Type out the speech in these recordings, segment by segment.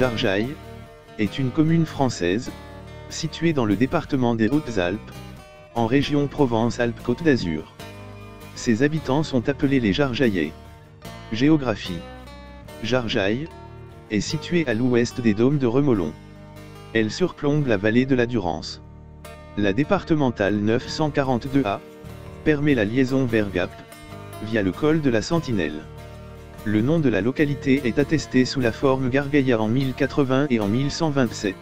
Jarjaille est une commune française, située dans le département des Hautes-Alpes, en région Provence-Alpes-Côte d'Azur. Ses habitants sont appelés les Jarjaillais. Géographie Jarjaille est située à l'ouest des dômes de Remolon. Elle surplombe la vallée de la Durance. La départementale 942A permet la liaison vers Gap, via le col de la Sentinelle. Le nom de la localité est attesté sous la forme Gargaïa en 1080 et en 1127.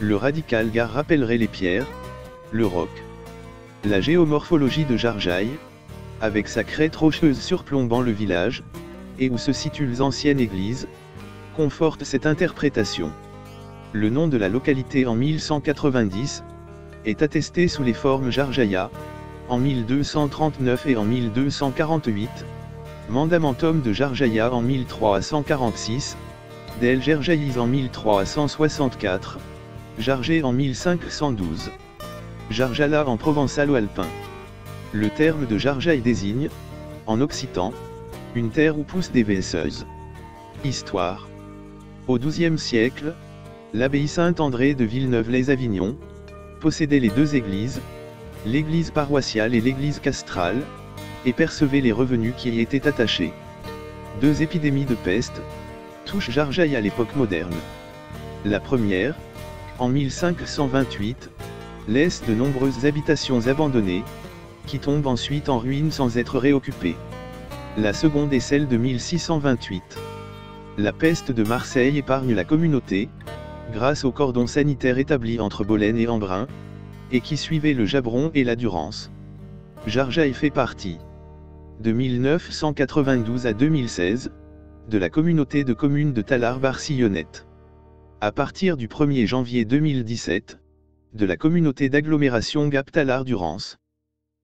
Le radical gar rappellerait les pierres, le roc. La géomorphologie de Jarjaille, avec sa crête rocheuse surplombant le village, et où se situe l'ancienne église, conforte cette interprétation. Le nom de la localité en 1190 est attesté sous les formes Jarjaïa, en 1239 et en 1248, Mandamentum de Jarjaïa en 1346, d'El Gerjaïs en 1364, Jargé en 1512. Jarjala en provençal ou alpin. Le terme de Jarjaï désigne, en occitan, une terre où poussent des vaisseuses. Histoire. Au XIIe siècle, l'abbaye Saint-André de Villeneuve-les-Avignon, possédait les deux églises, l'église paroissiale et l'église castrale, et percevait les revenus qui y étaient attachés. Deux épidémies de peste touchent Jarjaï à l'époque moderne. La première, en 1528, laisse de nombreuses habitations abandonnées, qui tombent ensuite en ruine sans être réoccupées. La seconde est celle de 1628. La peste de Marseille épargne la communauté, grâce au cordon sanitaire établi entre Bolène et Embrun, et qui suivait le Jabron et la Durance. Jarjaï fait partie de 1992 à 2016, de la communauté de communes de Talard-Barcillonnette. À partir du 1er janvier 2017, de la communauté d'agglomération Gap-Talard-Durance.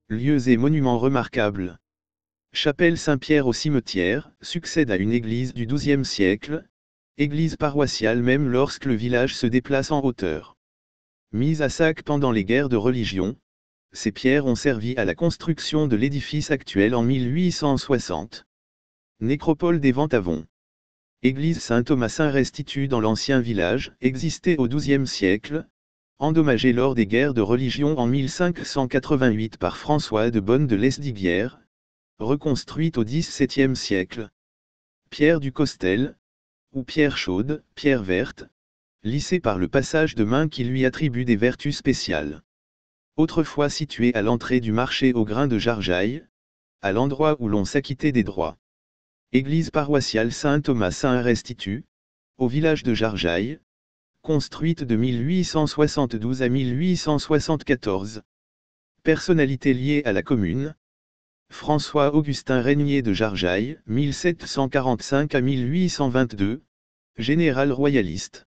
Lieux et monuments remarquables. Chapelle Saint-Pierre au cimetière, succède à une église du XIIe siècle, église paroissiale même lorsque le village se déplace en hauteur. Mise à sac pendant les guerres de religion, ces pierres ont servi à la construction de l'édifice actuel en 1860. Nécropole des Ventavons. Église Saint-Thomas-Saint-Restitut dans l'ancien village, existait au XIIe siècle, endommagée lors des guerres de religion en 1588 par François de Bonne de Lesdiguières, reconstruite au XVIIe siècle. Pierre du Costel, ou pierre chaude, pierre verte, lissée par le passage de main qui lui attribue des vertus spéciales autrefois situé à l'entrée du marché au grain de Jarjaille, à l'endroit où l'on s'acquittait des droits. Église paroissiale Saint-Thomas-Saint-Restitut, au village de Jarjaille, construite de 1872 à 1874. Personnalité liée à la commune. François-Augustin Régnier de Jarjaille, 1745 à 1822, général royaliste.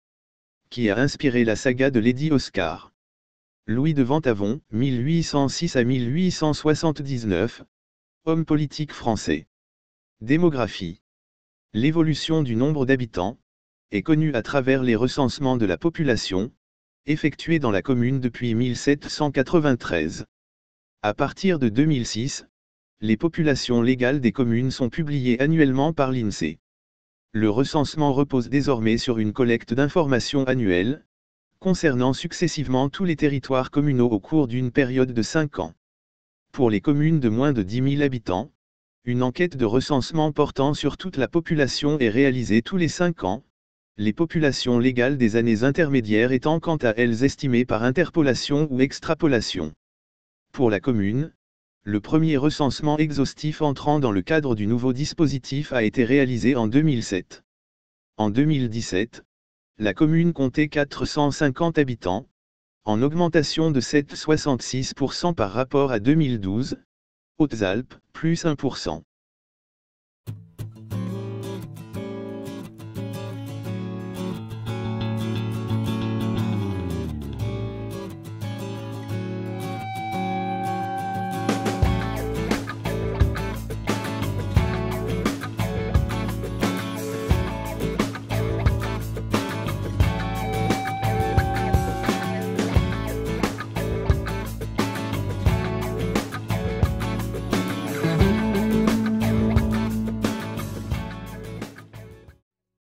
Qui a inspiré la saga de Lady Oscar. Louis de Ventavon, 1806 à 1879. Homme politique français. Démographie. L'évolution du nombre d'habitants est connue à travers les recensements de la population, effectués dans la commune depuis 1793. À partir de 2006, les populations légales des communes sont publiées annuellement par l'INSEE. Le recensement repose désormais sur une collecte d'informations annuelles, concernant successivement tous les territoires communaux au cours d'une période de 5 ans. Pour les communes de moins de 10 000 habitants, une enquête de recensement portant sur toute la population est réalisée tous les 5 ans, les populations légales des années intermédiaires étant quant à elles estimées par interpolation ou extrapolation. Pour la commune, le premier recensement exhaustif entrant dans le cadre du nouveau dispositif a été réalisé en 2007. En 2017, la commune comptait 450 habitants, en augmentation de 7,66% par rapport à 2012, Hautes-Alpes, plus 1%.